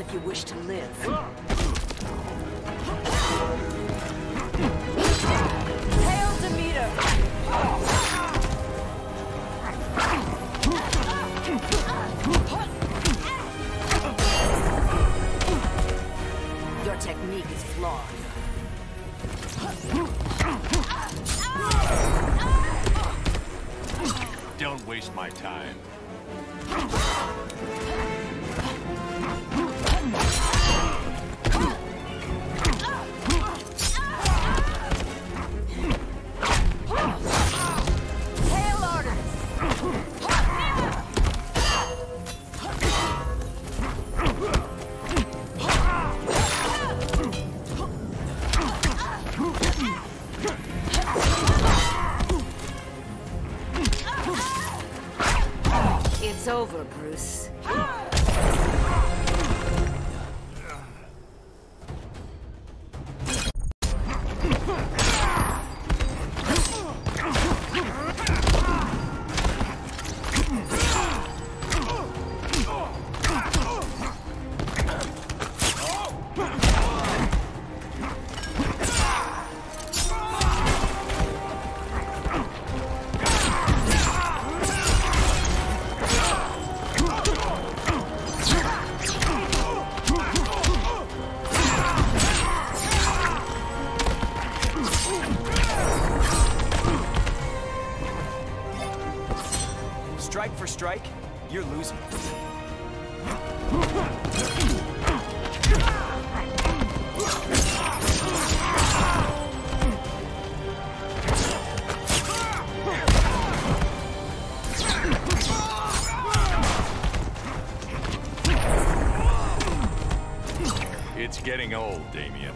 if you wish to live. Hail Demeter! Your technique is flawed. Don't waste my time. It's over, Bruce. Strike for strike, you're losing. It's getting old, Damian.